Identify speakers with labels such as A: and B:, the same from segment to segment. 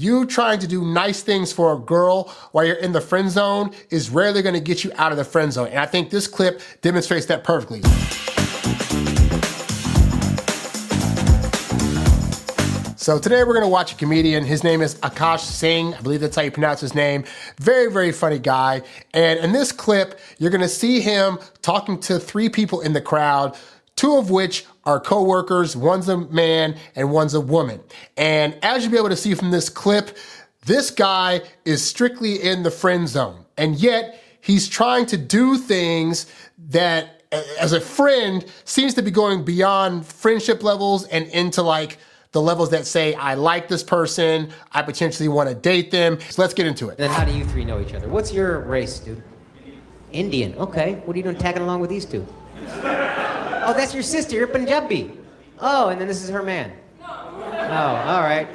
A: you trying to do nice things for a girl while you're in the friend zone is rarely going to get you out of the friend zone. And I think this clip demonstrates that perfectly. So today we're going to watch a comedian. His name is Akaash Singh. I believe that's how you pronounce his name. Very, very funny guy. And in this clip, you're going to see him talking to three people in the crowd, two of which are coworkers. One's a man and one's a woman. And as you'll be able to see from this clip, this guy is strictly in the friend zone. And yet he's trying to do things that as a friend seems to be going beyond friendship levels and into like the levels that say, I like this person, I potentially want to date them. So let's get into it.
B: Then how do you three know each other? What's your race, dude? Indian. Okay. What are you doing tagging along with these two? Oh, that's your sister. You're Punjabi. Oh, and then this is her man. Oh, all right.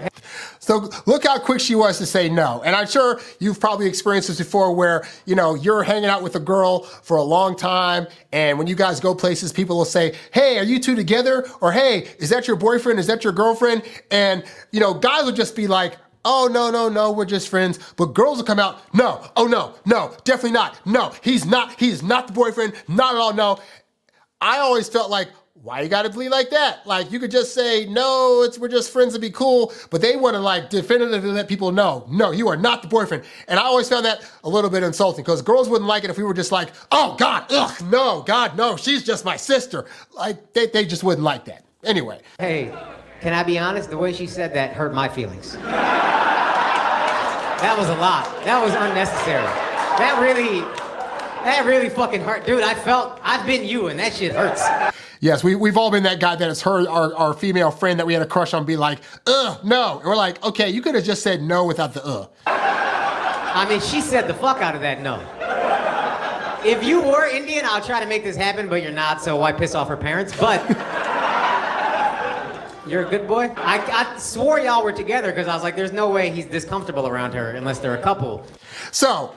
A: So look how quick she was to say no. And I'm sure you've probably experienced this before where, you know, you're hanging out with a girl for a long time. And when you guys go places, people will say, Hey, are you two together? Or Hey, is that your boyfriend? Is that your girlfriend? And, you know, guys will just be like, Oh, no, no, no, we're just friends. But girls will come out, no, oh, no, no, definitely not. No, he's not, he's not the boyfriend, not at all, no. I always felt like, why you gotta be like that? Like you could just say, no, it's we're just friends to be cool, but they wanna like definitively let people know, no, you are not the boyfriend. And I always found that a little bit insulting because girls wouldn't like it if we were just like, oh God, ugh, no, God, no, she's just my sister. Like they, they just wouldn't like that. Anyway.
B: Hey, can I be honest? The way she said that hurt my feelings. that was a lot. That was unnecessary. That really, that really fucking hurt. Dude, I felt, I've been you and that shit hurts.
A: Yes, we, we've all been that guy that has heard our, our female friend that we had a crush on be like, ugh, no. And we're like, okay, you could have just said no without the uh.
B: I mean, she said the fuck out of that no. If you were Indian, I'll try to make this happen, but you're not, so why piss off her parents? But you're a good boy. I, I swore y'all were together because I was like, there's no way he's this comfortable around her unless they're a couple.
A: So,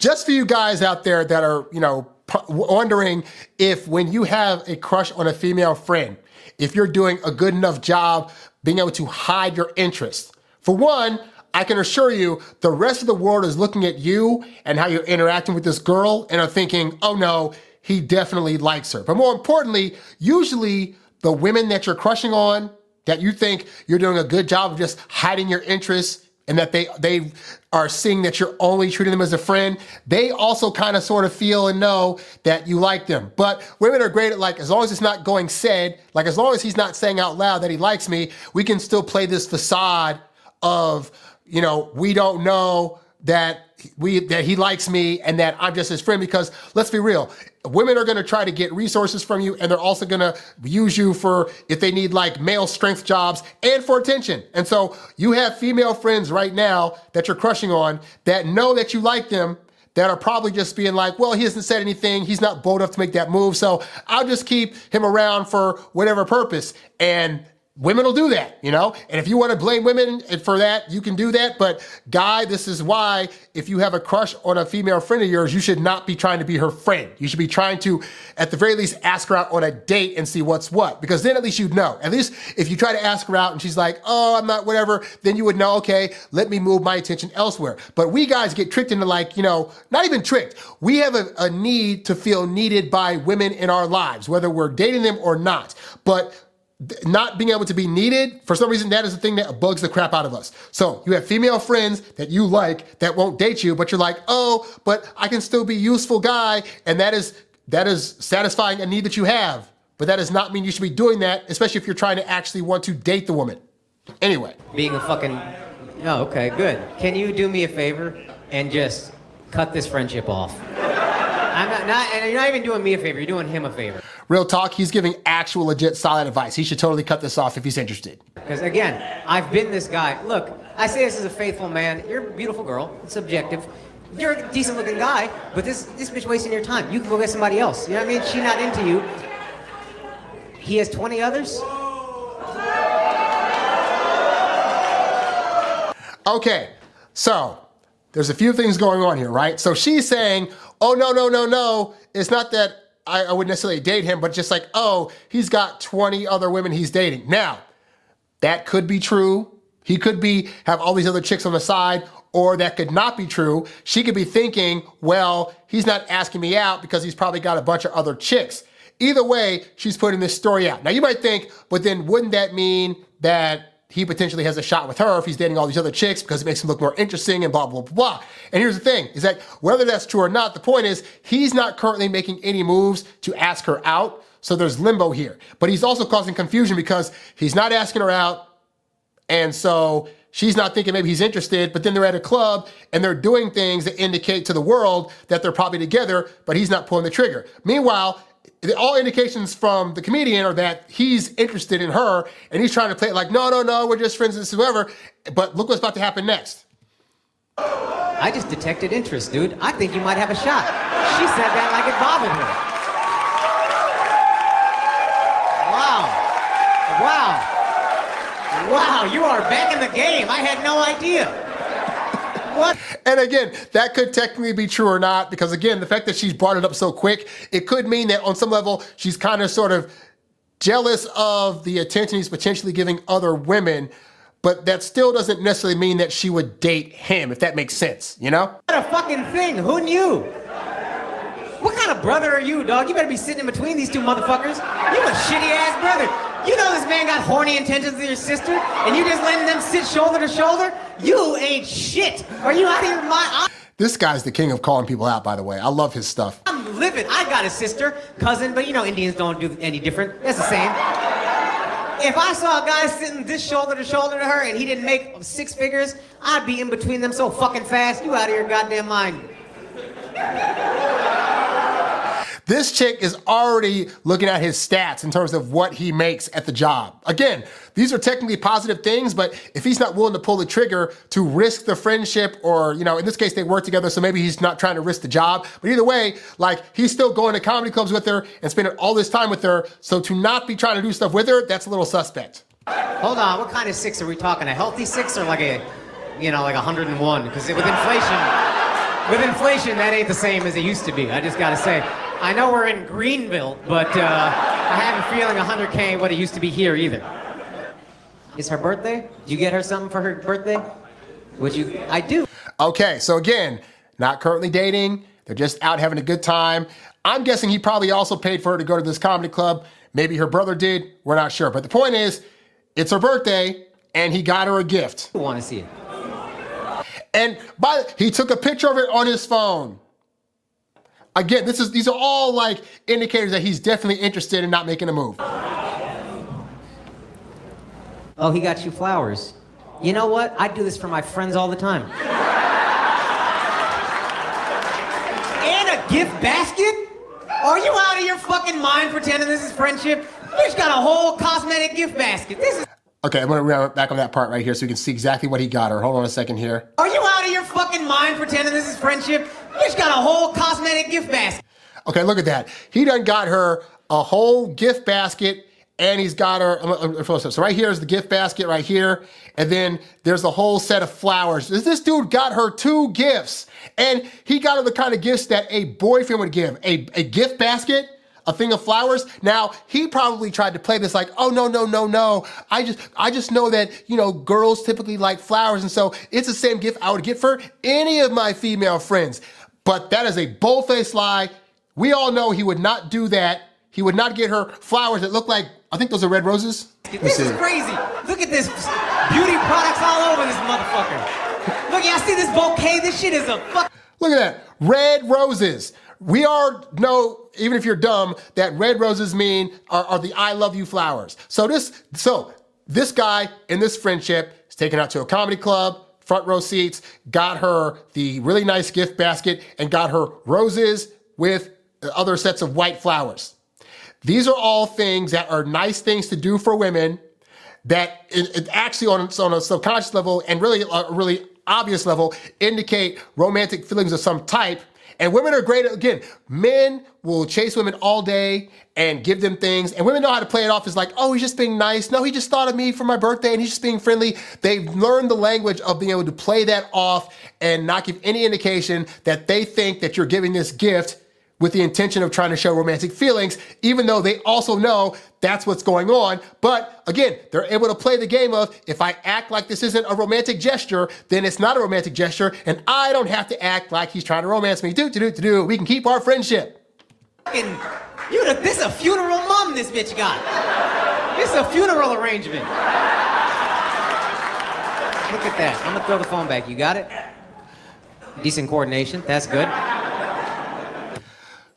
A: just for you guys out there that are, you know, wondering if when you have a crush on a female friend, if you're doing a good enough job being able to hide your interest. For one, I can assure you the rest of the world is looking at you and how you're interacting with this girl and are thinking, oh no, he definitely likes her. But more importantly, usually the women that you're crushing on, that you think you're doing a good job of just hiding your interests and that they they are seeing that you're only treating them as a friend, they also kind of sort of feel and know that you like them. But women are great at like, as long as it's not going said, like as long as he's not saying out loud that he likes me, we can still play this facade of, you know, we don't know that we that he likes me and that I'm just his friend because let's be real women are going to try to get resources from you and they're also going to use you for if they need like male strength jobs and for attention. And so you have female friends right now that you're crushing on that know that you like them that are probably just being like, well, he hasn't said anything. He's not bold enough to make that move. So I'll just keep him around for whatever purpose. And women will do that, you know? And if you want to blame women for that, you can do that. But guy, this is why if you have a crush on a female friend of yours, you should not be trying to be her friend. You should be trying to, at the very least, ask her out on a date and see what's what. Because then at least you'd know. At least if you try to ask her out and she's like, oh, I'm not whatever, then you would know, okay, let me move my attention elsewhere. But we guys get tricked into like, you know, not even tricked. We have a, a need to feel needed by women in our lives, whether we're dating them or not. But not being able to be needed, for some reason, that is the thing that bugs the crap out of us. So you have female friends that you like that won't date you, but you're like, oh, but I can still be useful guy, and that is that is satisfying a need that you have. But that does not mean you should be doing that, especially if you're trying to actually want to date the woman. Anyway.
B: Being a fucking Oh, okay, good. Can you do me a favor and just cut this friendship off? I'm not, not and you're not even doing me a favor, you're doing him a favor.
A: Real talk, he's giving actual legit solid advice. He should totally cut this off if he's interested.
B: Because again, I've been this guy. Look, I say this as a faithful man. You're a beautiful girl. It's subjective. You're a decent looking guy, but this this bitch wasting your time. You can go get somebody else. You know what I mean? She's not into you. He has 20 others.
A: Okay, so there's a few things going on here, right? So she's saying, oh, no, no, no, no. It's not that I, I wouldn't necessarily date him, but just like, oh, he's got 20 other women he's dating. Now, that could be true. He could be have all these other chicks on the side, or that could not be true. She could be thinking, well, he's not asking me out because he's probably got a bunch of other chicks. Either way, she's putting this story out. Now you might think, but then wouldn't that mean that he potentially has a shot with her if he's dating all these other chicks because it makes him look more interesting and blah, blah, blah, blah. And here's the thing is that whether that's true or not, the point is he's not currently making any moves to ask her out. So there's limbo here. But he's also causing confusion because he's not asking her out. And so she's not thinking maybe he's interested, but then they're at a club and they're doing things that indicate to the world that they're probably together, but he's not pulling the trigger. Meanwhile, all indications from the comedian are that he's interested in her and he's trying to play it like, no, no, no, we're just friends and whoever. But look what's about to happen next.
B: I just detected interest, dude. I think you might have a shot. She said that like it bothered her. Wow. Wow. Wow, you are back in the game. I had no idea. What?
A: And again, that could technically be true or not, because again, the fact that she's brought it up so quick, it could mean that on some level, she's kind of sort of jealous of the attention he's potentially giving other women. But that still doesn't necessarily mean that she would date him, if that makes sense, you know?
B: What a fucking thing. Who knew? What kind of brother are you, dog? You better be sitting in between these two motherfuckers. You a shitty ass brother. You know this man got horny intentions with your sister, and you just letting them sit shoulder to shoulder? You ain't shit. Are you out of your mind?
A: This guy's the king of calling people out, by the way. I love his stuff.
B: I'm livid. I got a sister, cousin, but you know Indians don't do any different. That's the same. If I saw a guy sitting this shoulder to shoulder to her and he didn't make six figures, I'd be in between them so fucking fast. You out of your goddamn mind.
A: This chick is already looking at his stats in terms of what he makes at the job. Again, these are technically positive things, but if he's not willing to pull the trigger to risk the friendship, or, you know, in this case, they work together, so maybe he's not trying to risk the job. But either way, like, he's still going to comedy clubs with her and spending all this time with her. So to not be trying to do stuff with her, that's a little suspect.
B: Hold on, what kind of six are we talking? A healthy six or like a, you know, like 101? Because with inflation, with inflation, that ain't the same as it used to be. I just gotta say. I know we're in Greenville, but uh, I have a feeling 100K ain't what it used to be here either. It's her birthday? Did you get her something for her birthday? Would you? I do.
A: Okay, so again, not currently dating. They're just out having a good time. I'm guessing he probably also paid for her to go to this comedy club. Maybe her brother did. We're not sure. But the point is, it's her birthday, and he got her a gift.
B: I want to see it.
A: And by he took a picture of it on his phone. Again, this is these are all like indicators that he's definitely interested in not making a move.
B: Oh, he got you flowers. You know what? I do this for my friends all the time. and a gift basket? Are you out of your fucking mind pretending this is friendship? You just got a whole cosmetic gift basket. This is
A: Okay, I'm gonna round back on that part right here so we can see exactly what he got her. Hold on a second here.
B: Are you out of your fucking mind pretending this is friendship? Just got a whole cosmetic gift basket.
A: Okay, look at that. He done got her a whole gift basket and he's got her. So right here is the gift basket right here, and then there's a whole set of flowers. This dude got her two gifts, and he got her the kind of gifts that a boyfriend would give. A, a gift basket a thing of flowers. Now, he probably tried to play this like, oh no, no, no, no. I just I just know that, you know, girls typically like flowers, and so it's the same gift I would get for any of my female friends. But that is a bold-faced lie. We all know he would not do that. He would not get her flowers that look like I think those are red roses.
B: This is crazy. Look at this beauty products all over this motherfucker. Look, y'all see this bouquet? This shit is a fuck.
A: Look at that. Red roses. We are know, even if you're dumb, that red roses mean are, are the I love you flowers. So this, so this guy in this friendship is taken out to a comedy club, front row seats, got her the really nice gift basket, and got her roses with uh, other sets of white flowers. These are all things that are nice things to do for women that it, it actually on, on a subconscious level and really a really obvious level indicate romantic feelings of some type and women are great. Again, men will chase women all day and give them things. And women know how to play it off as like, oh, he's just being nice. No, he just thought of me for my birthday and he's just being friendly. They've learned the language of being able to play that off and not give any indication that they think that you're giving this gift with the intention of trying to show romantic feelings, even though they also know that's what's going on. But again, they're able to play the game of if I act like this isn't a romantic gesture, then it's not a romantic gesture, and I don't have to act like he's trying to romance me. Do, do, do, do, do. We can keep our friendship.
B: You the, this is a funeral mom this bitch got. This is a funeral arrangement. Look at that. I'm gonna throw the phone back. You got it? Decent coordination. That's good.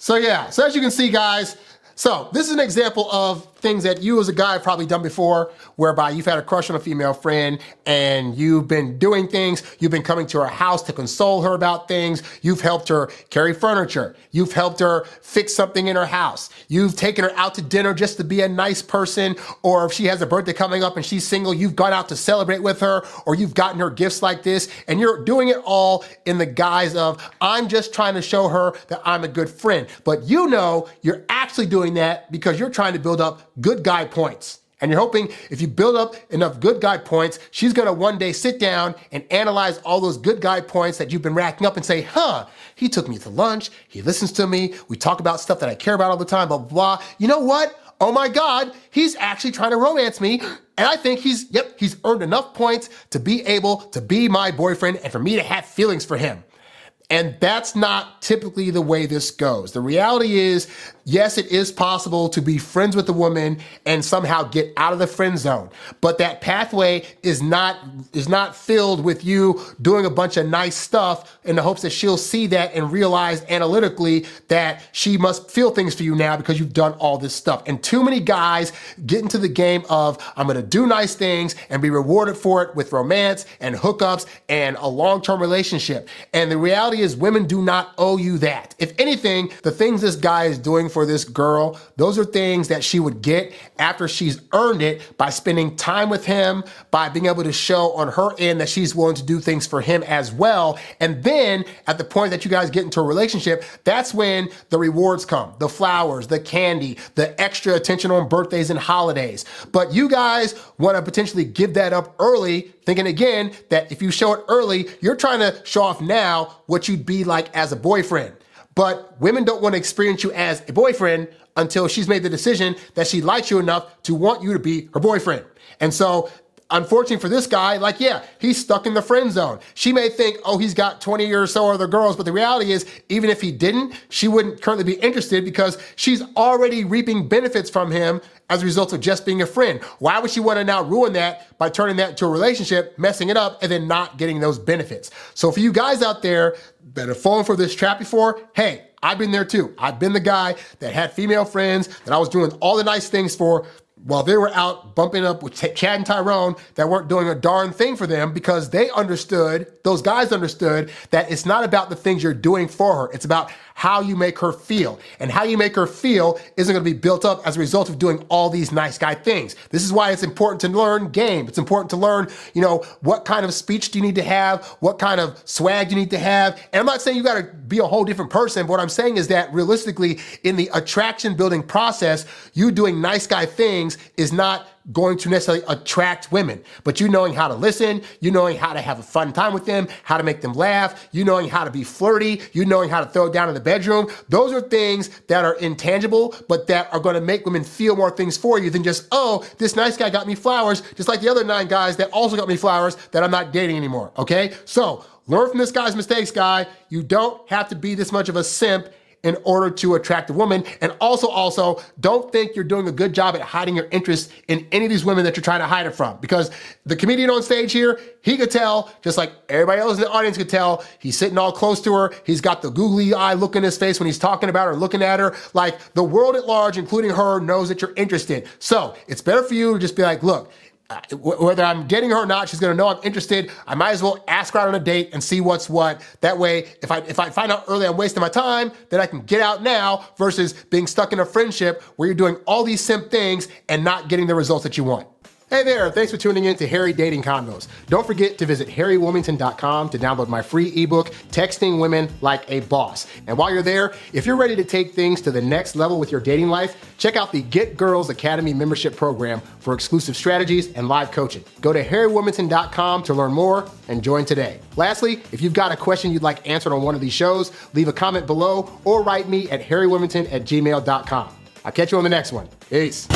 A: So yeah, so as you can see, guys, so this is an example of things that you as a guy have probably done before, whereby you've had a crush on a female friend and you've been doing things, you've been coming to her house to console her about things, you've helped her carry furniture, you've helped her fix something in her house, you've taken her out to dinner just to be a nice person, or if she has a birthday coming up and she's single, you've gone out to celebrate with her, or you've gotten her gifts like this, and you're doing it all in the guise of, I'm just trying to show her that I'm a good friend. But you know you're actually doing that because you're trying to build up good guy points. And you're hoping if you build up enough good guy points, she's gonna one day sit down and analyze all those good guy points that you've been racking up and say, huh, he took me to lunch, he listens to me, we talk about stuff that I care about all the time, blah, blah, blah. You know what? Oh my God, he's actually trying to romance me. And I think he's, yep, he's earned enough points to be able to be my boyfriend and for me to have feelings for him. And that's not typically the way this goes. The reality is, yes, it is possible to be friends with a woman and somehow get out of the friend zone. But that pathway is not is not filled with you doing a bunch of nice stuff in the hopes that she'll see that and realize analytically that she must feel things for you now because you've done all this stuff. And too many guys get into the game of I'm going to do nice things and be rewarded for it with romance and hookups and a long-term relationship. And the reality is women do not owe you that. If anything, the things this guy is doing for this girl, those are things that she would get after she's earned it by spending time with him, by being able to show on her end that she's willing to do things for him as well. And then at the point that you guys get into a relationship, that's when the rewards come, the flowers, the candy, the extra attention on birthdays and holidays. But you guys want to potentially give that up early thinking again that if you show it early, you're trying to show off now what you'd be like as a boyfriend. But women don't want to experience you as a boyfriend until she's made the decision that she likes you enough to want you to be her boyfriend. And so unfortunately for this guy, like, yeah, he's stuck in the friend zone. She may think, oh, he's got 20 or so other girls, but the reality is, even if he didn't, she wouldn't currently be interested because she's already reaping benefits from him as a result of just being a friend. Why would she want to now ruin that by turning that into a relationship, messing it up, and then not getting those benefits? So for you guys out there that have fallen for this trap before, hey, I've been there too. I've been the guy that had female friends that I was doing all the nice things for while they were out bumping up with Chad and Tyrone that weren't doing a darn thing for them because they understood, those guys understood that it's not about the things you're doing for her. It's about how you make her feel. And how you make her feel isn't going to be built up as a result of doing all these nice guy things. This is why it's important to learn game. It's important to learn, you know, what kind of speech do you need to have? What kind of swag you need to have? And I'm not saying you got to be a whole different person, but what I'm saying is that realistically, in the attraction building process, you doing nice guy things is not going to necessarily attract women, but you knowing how to listen, you knowing how to have a fun time with them, how to make them laugh, you knowing how to be flirty, you knowing how to throw down in the bedroom. Those are things that are intangible, but that are going to make women feel more things for you than just, oh, this nice guy got me flowers, just like the other nine guys that also got me flowers that I'm not dating anymore. Okay. So learn from this guy's mistakes, guy. You don't have to be this much of a simp in order to attract a woman. And also, also, don't think you're doing a good job at hiding your interest in any of these women that you're trying to hide it from. Because the comedian on stage here, he could tell, just like everybody else in the audience could tell, he's sitting all close to her. He's got the googly eye look in his face when he's talking about her, looking at her. Like the world at large, including her, knows that you're interested. So it's better for you to just be like, look, Uh, whether I'm getting her or not, she's gonna know I'm interested. I might as well ask her out on a date and see what's what. That way, if I if I find out early I'm wasting my time, then I can get out now versus being stuck in a friendship where you're doing all these simp things and not getting the results that you want. Hey there, thanks for tuning in to Harry Dating Convos. Don't forget to visit harrywilmington.com to download my free ebook, Texting Women Like a Boss. And while you're there, if you're ready to take things to the next level with your dating life, check out the Get Girls Academy membership program for exclusive strategies and live coaching. Go to harrywilmington.com to learn more and join today. Lastly, if you've got a question you'd like answered on one of these shows, leave a comment below or write me at harrywilmington at gmail.com. I'll catch you on the next one. Peace.